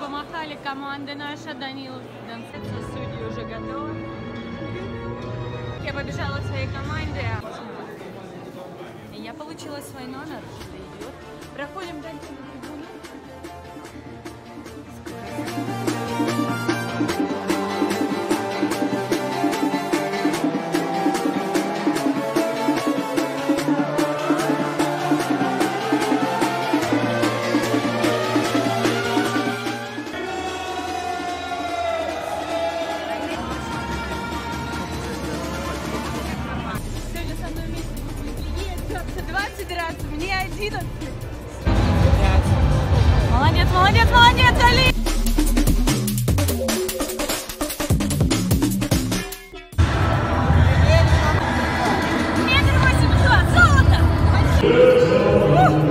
Помахали, команда наша, Донцеца, судьи уже готовы. Я побежала своей команде. Я получила свой номер. Проходим дальше на трибуну. 20 раз, мне 11. Молодец, молодец, молодец, Али! Метр восемьдесят, золото! Ух!